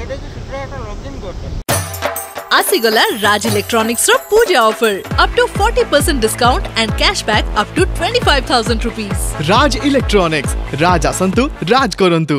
একটা লগইন করতে ଆସିଗଲା Raj ଇଲେକ୍ଟ୍ରୋନିକ୍ସର Puja offer up to 40% discount and cashback up to 25000 rupees Raj electronics Raj ଆସନ୍ତୁ ରାଜ କରନ୍ତୁ